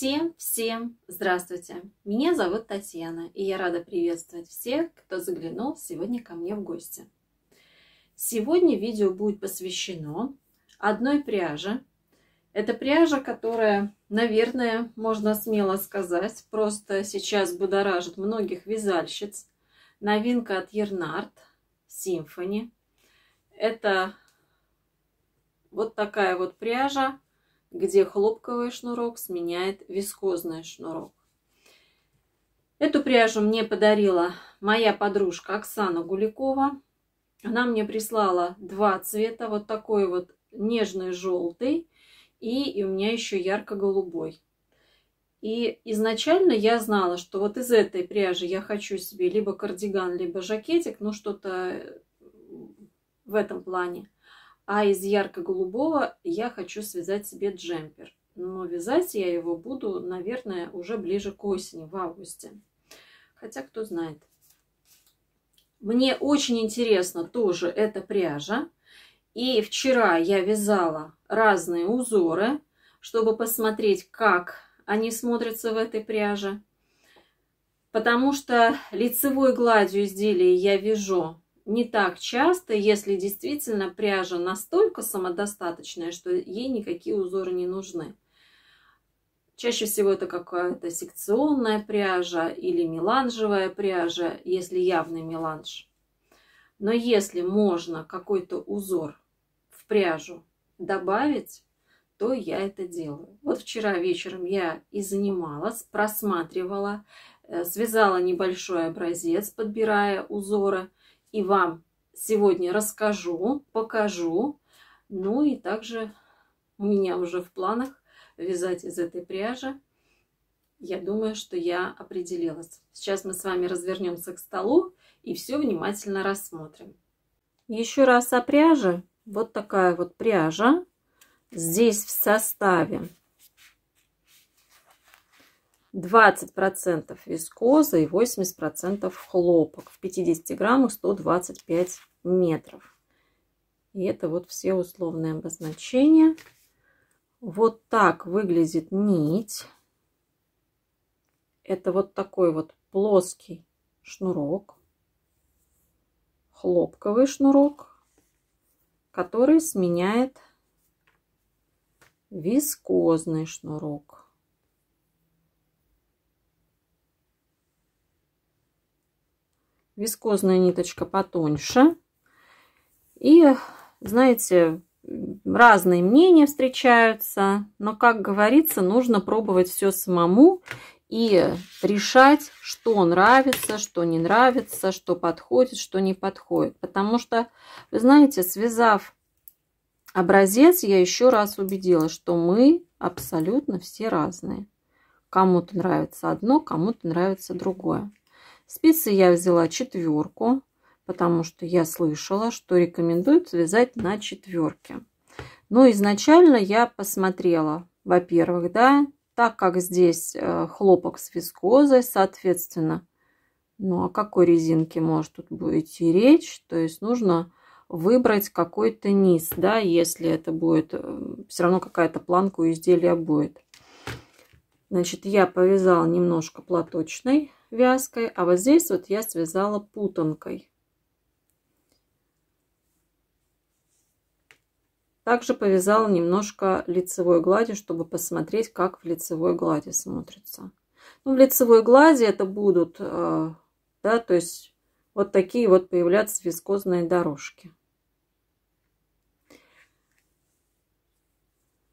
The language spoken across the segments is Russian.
Всем-всем здравствуйте! Меня зовут Татьяна, и я рада приветствовать всех, кто заглянул сегодня ко мне в гости. Сегодня видео будет посвящено одной пряже. Это пряжа, которая, наверное, можно смело сказать, просто сейчас будоражит многих вязальщиц. Новинка от Ернард Symphony. Это вот такая вот пряжа где хлопковый шнурок сменяет вискозный шнурок. Эту пряжу мне подарила моя подружка Оксана Гуликова. Она мне прислала два цвета, вот такой вот нежный желтый и, и у меня еще ярко-голубой. И изначально я знала, что вот из этой пряжи я хочу себе либо кардиган, либо жакетик, ну что-то в этом плане. А из ярко-голубого я хочу связать себе джемпер. Но вязать я его буду, наверное, уже ближе к осени, в августе. Хотя, кто знает. Мне очень интересно тоже эта пряжа. И вчера я вязала разные узоры, чтобы посмотреть, как они смотрятся в этой пряже. Потому что лицевой гладью изделия я вяжу не так часто, если действительно пряжа настолько самодостаточная, что ей никакие узоры не нужны. Чаще всего это какая-то секционная пряжа или меланжевая пряжа, если явный меланж. Но если можно какой-то узор в пряжу добавить, то я это делаю. Вот вчера вечером я и занималась, просматривала, э, связала небольшой образец, подбирая узоры – и вам сегодня расскажу, покажу. Ну и также у меня уже в планах вязать из этой пряжи. Я думаю, что я определилась. Сейчас мы с вами развернемся к столу и все внимательно рассмотрим. Еще раз о пряже. Вот такая вот пряжа. Здесь в составе 20% вискоза и 80% хлопок. В 50 граммах 125 метров. И это вот все условные обозначения. Вот так выглядит нить. Это вот такой вот плоский шнурок. Хлопковый шнурок, который сменяет вискозный шнурок. Вискозная ниточка потоньше. И, знаете, разные мнения встречаются, но, как говорится, нужно пробовать все самому и решать, что нравится, что не нравится, что подходит, что не подходит. Потому что, вы знаете, связав образец, я еще раз убедилась, что мы абсолютно все разные. Кому-то нравится одно, кому-то нравится другое. Спицы я взяла четверку, потому что я слышала, что рекомендуют связать на четверке. Но изначально я посмотрела, во-первых, да, так как здесь э, хлопок с вискозой, соответственно, ну о какой резинке может тут быть и речь, то есть нужно выбрать какой-то низ, да, если это будет, э, все равно какая-то планка у изделия будет. Значит, я повязала немножко платочной вязкой, а вот здесь вот я связала путанкой. Также повязала немножко лицевой гладью, чтобы посмотреть, как в лицевой глади смотрится. Ну, в лицевой глади это будут, э, да, то есть вот такие вот появляться вискозные дорожки.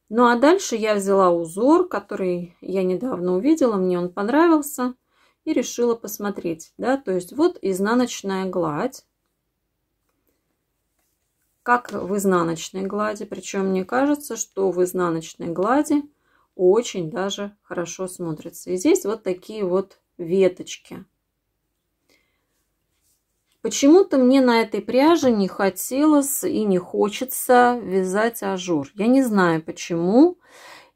Ну а дальше я взяла узор, который я недавно увидела, мне он понравился и решила посмотреть, да, то есть вот изнаночная гладь, как в изнаночной глади, причем мне кажется, что в изнаночной глади очень даже хорошо смотрится. И здесь вот такие вот веточки. Почему-то мне на этой пряже не хотелось и не хочется вязать ажур. Я не знаю почему,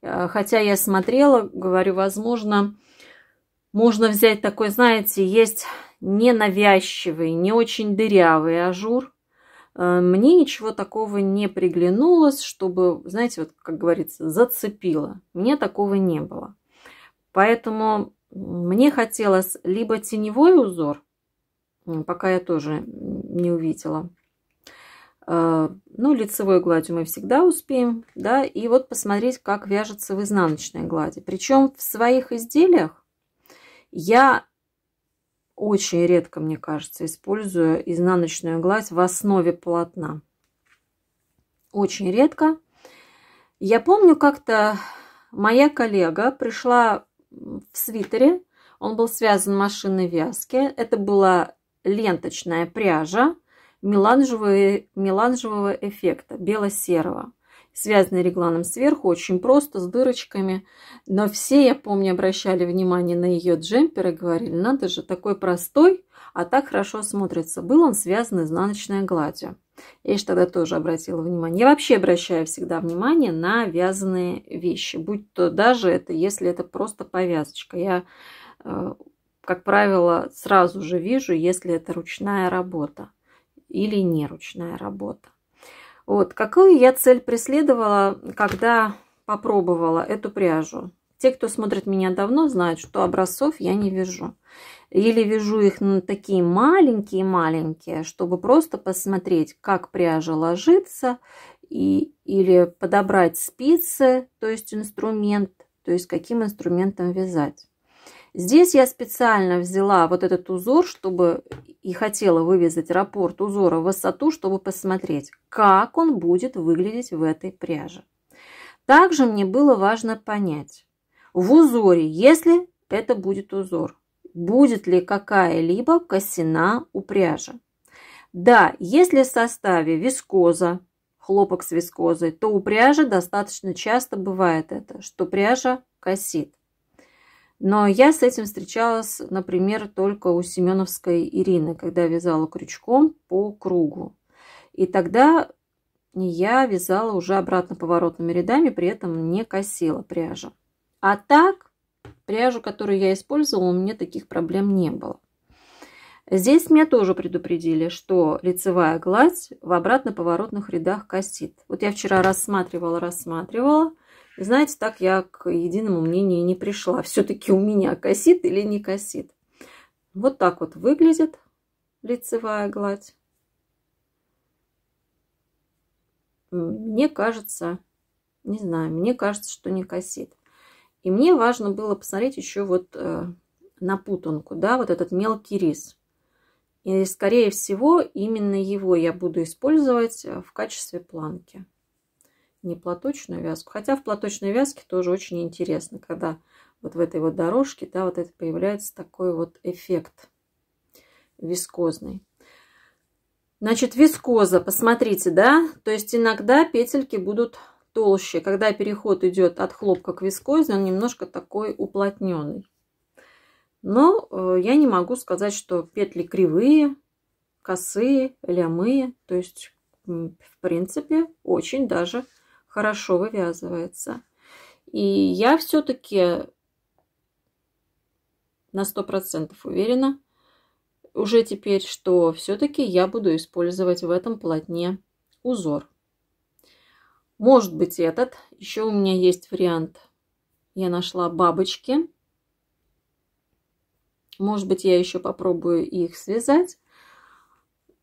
э, хотя я смотрела, говорю, возможно, можно взять такой, знаете, есть ненавязчивый, не очень дырявый ажур. Э, мне ничего такого не приглянулось, чтобы, знаете, вот как говорится, зацепило. Мне такого не было. Поэтому мне хотелось либо теневой узор, пока я тоже не увидела. А, ну, лицевой гладью мы всегда успеем, да, и вот посмотреть, как вяжется в изнаночной глади. Причем в своих изделиях я очень редко, мне кажется, использую изнаночную гладь в основе полотна. Очень редко. Я помню, как-то моя коллега пришла в свитере. Он был связан машинной вязки. Это была ленточная пряжа меланжевого эффекта, бело-серого связанный регланом сверху, очень просто, с дырочками. Но все, я помню, обращали внимание на ее джемпер и говорили, надо же, такой простой, а так хорошо смотрится. Был он связан изнаночной гладью. Я же тогда тоже обратила внимание. Я вообще обращаю всегда внимание на вязаные вещи, будь то даже это, если это просто повязочка. Я, э, как правило, сразу же вижу, если это ручная работа или не ручная работа. Вот, какую я цель преследовала, когда попробовала эту пряжу? Те, кто смотрит меня давно, знают, что образцов я не вяжу. Или вяжу их на такие маленькие-маленькие, чтобы просто посмотреть, как пряжа ложится, и, или подобрать спицы, то есть инструмент, то есть каким инструментом вязать. Здесь я специально взяла вот этот узор, чтобы и хотела вывязать раппорт узора в высоту, чтобы посмотреть, как он будет выглядеть в этой пряже. Также мне было важно понять, в узоре, если это будет узор, будет ли какая-либо косина у пряжи. Да, если в составе вискоза, хлопок с вискозой, то у пряжи достаточно часто бывает это, что пряжа косит. Но я с этим встречалась, например, только у Семеновской Ирины, когда вязала крючком по кругу. И тогда я вязала уже обратно поворотными рядами, при этом не косила пряжа. А так, пряжу, которую я использовала, у меня таких проблем не было. Здесь меня тоже предупредили, что лицевая гладь в обратно-поворотных рядах косит. Вот я вчера рассматривала, рассматривала, знаете, так я к единому мнению не пришла. Все-таки у меня косит или не косит. Вот так вот выглядит лицевая гладь. Мне кажется, не знаю, мне кажется, что не косит. И мне важно было посмотреть еще вот э, на путанку, да, вот этот мелкий рис. И, скорее всего, именно его я буду использовать э, в качестве планки не платочную вязку. Хотя в платочной вязке тоже очень интересно, когда вот в этой вот дорожке, да, вот это появляется такой вот эффект вискозный. Значит, вискоза, посмотрите, да, то есть иногда петельки будут толще. Когда переход идет от хлопка к вискозе, он немножко такой уплотненный. Но э, я не могу сказать, что петли кривые, косые, лямые. То есть, в принципе, очень даже хорошо вывязывается. И я все-таки на сто процентов уверена уже теперь, что все-таки я буду использовать в этом полотне узор. Может быть этот. Еще у меня есть вариант. Я нашла бабочки. Может быть, я еще попробую их связать.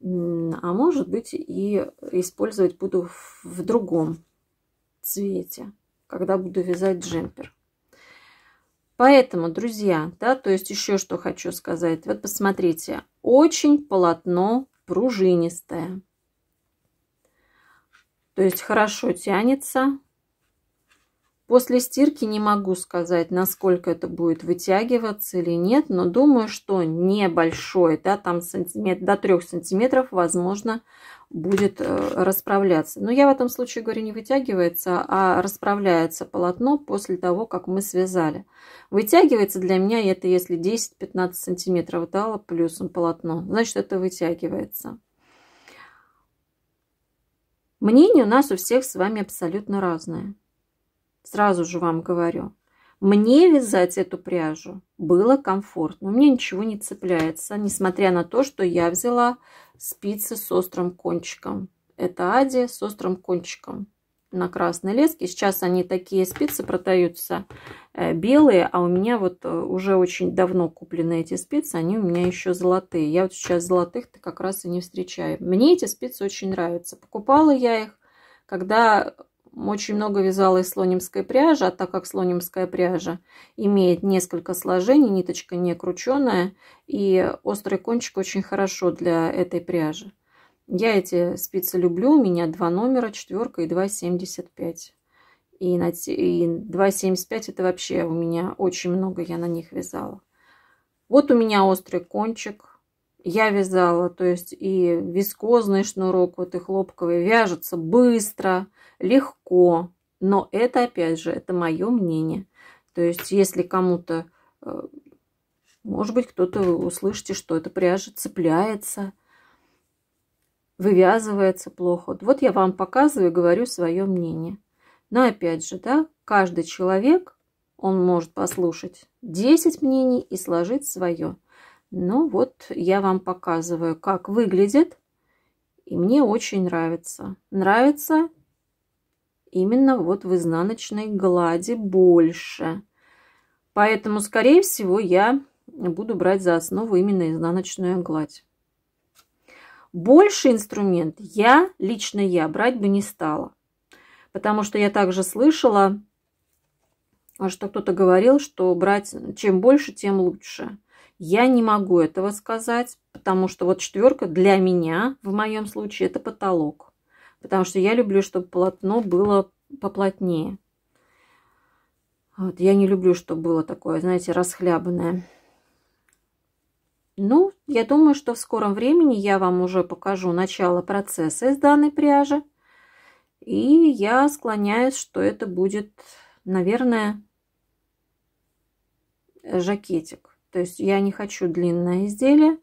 А может быть, и использовать буду в другом цвете, когда буду вязать джемпер. Поэтому, друзья, да, то есть еще что хочу сказать. Вот посмотрите, очень полотно пружинистое. То есть хорошо тянется. После стирки не могу сказать, насколько это будет вытягиваться или нет, но думаю, что небольшой, да, там сантиметр, до 3 сантиметров, возможно, будет э, расправляться. Но я в этом случае говорю, не вытягивается, а расправляется полотно после того, как мы связали. Вытягивается для меня это если 10-15 сантиметров дала плюсом полотно, значит это вытягивается. Мнение у нас у всех с вами абсолютно разное. Сразу же вам говорю. Мне вязать эту пряжу было комфортно. У меня ничего не цепляется, несмотря на то, что я взяла спицы с острым кончиком. Это Ади с острым кончиком. на красной леске. Сейчас они такие спицы продаются э, белые, а у меня вот э, уже очень давно куплены эти спицы, они у меня еще золотые. Я вот сейчас золотых-то как раз и не встречаю. Мне эти спицы очень нравятся. Покупала я их, когда очень много вязала из слонимской пряжи, а так как слонимская пряжа имеет несколько сложений, ниточка не крученая, и острый кончик очень хорошо для этой пряжи. Я эти спицы люблю, у меня два номера, четверка и 2,75. И, на, и 2,75 это вообще у меня очень много, я на них вязала. Вот у меня острый кончик. Я вязала, то есть и вискозный шнурок, вот и хлопковый, вяжется быстро, легко. Но это, опять же, это мое мнение. То есть, если кому-то, э, может быть, кто-то услышите, что эта пряжа цепляется, вывязывается плохо. Вот я вам показываю, говорю свое мнение. Но опять же, да, каждый человек, он может послушать 10 мнений и сложить свое. Ну вот я вам показываю, как выглядит. И мне очень нравится. Нравится именно вот в изнаночной глади больше. Поэтому, скорее всего, я буду брать за основу именно изнаночную гладь. Больше инструмент я, лично я, брать бы не стала. Потому что я также слышала, что кто-то говорил, что брать чем больше, тем лучше. Я не могу этого сказать, потому что вот четверка для меня, в моем случае, это потолок. Потому что я люблю, чтобы полотно было поплотнее. Вот, я не люблю, чтобы было такое, знаете, расхлябанное. Ну, я думаю, что в скором времени я вам уже покажу начало процесса из данной пряжи. И я склоняюсь, что это будет, наверное, жакетик. То есть я не хочу длинное изделие,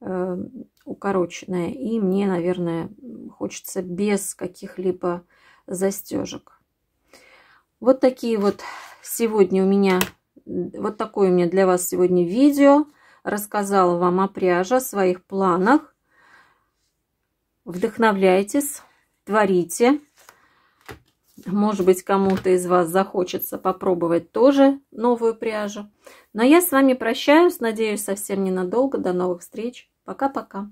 э, укороченное. И мне, наверное, хочется без каких-либо застежек. Вот такие вот сегодня у меня, вот такое у меня для вас сегодня видео рассказала вам о пряже, о своих планах. Вдохновляйтесь, творите. Может быть, кому-то из вас захочется попробовать тоже новую пряжу. Но я с вами прощаюсь. Надеюсь, совсем ненадолго. До новых встреч. Пока-пока.